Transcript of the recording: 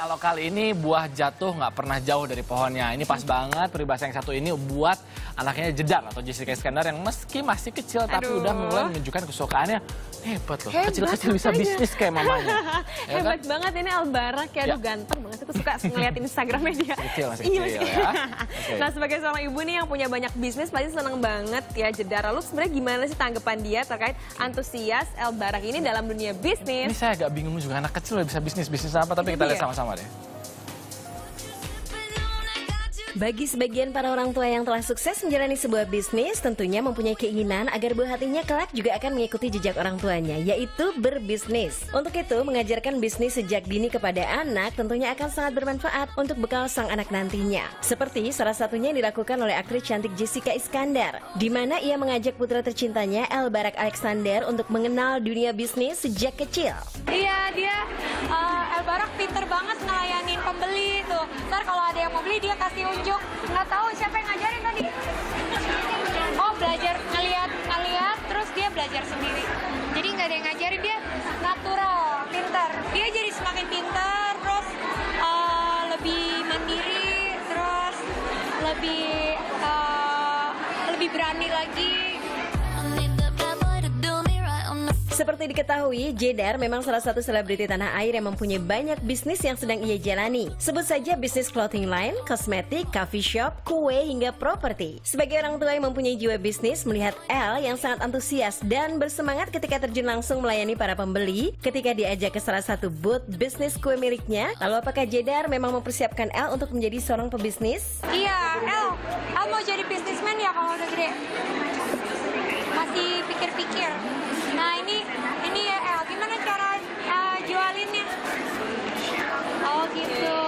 Kalau kali ini buah jatuh nggak pernah jauh dari pohonnya. Ini pas banget peribahasa yang satu ini buat anaknya Jedar atau Jessica Iskandar yang meski masih kecil tapi Aduh. udah mulai menunjukkan kesukaannya. Hebat loh, kecil-kecil bisa bisnis kayak mamanya. Ya kan? Hebat banget ini Albarak ya, aduh Ya. ganteng banget. Aku suka ngeliatin Instagramnya dia. Kecil, masih Iya, kecil masih- ya. Oke. Nah sebagai seorang ibu nih yang punya banyak bisnis pasti seneng banget ya Jedar. Lalu sebenarnya gimana sih tanggapan dia terkait antusias Albarak ini dalam dunia Ini bisnis? saya agak bingung juga anak kecil udah bisa bisnis bisnis apa tapi kita Iya. lihat sama-sama deh. Bagi sebagian para orang tua yang telah sukses menjalani sebuah bisnis, tentunya mempunyai keinginan agar buah hatinya kelak juga akan mengikuti jejak orang tuanya, yaitu berbisnis. Untuk itu, mengajarkan bisnis sejak dini kepada anak tentunya akan sangat bermanfaat untuk bekal sang anak nantinya. Seperti salah satunya yang dilakukan oleh aktris cantik Jessica Iskandar, di mana ia mengajak putra tercintanya El Barak Alexander untuk mengenal dunia bisnis sejak kecil. Iya dia uh, banget ngelayanin pembeli tuh. Ntar kalau ada yang mau beli dia kasih unjuk. Nggak tahu siapa yang ngajarin tadi. Oh belajar ngeliat ngeliat terus dia belajar sendiri. Jadi nggak ada yang ngajarin dia natural, pintar. Dia jadi semakin pintar terus uh, lebih mandiri terus lebih uh, lebih berani lagi. Seperti diketahui, Jedar memang salah satu selebriti tanah air yang mempunyai banyak bisnis yang sedang ia jalani. Sebut saja bisnis clothing line, kosmetik, coffee shop, kue, hingga properti. Sebagai orang tua yang mempunyai jiwa bisnis, melihat L yang sangat antusias dan bersemangat ketika terjun langsung melayani para pembeli ketika diajak ke salah satu booth bisnis kue miliknya. Lalu apakah Jedar memang mempersiapkan L untuk menjadi seorang pebisnis? Iya, El, El mau jadi bisnismen ya kalau udah gede. Masih pikir-pikir. Egipto.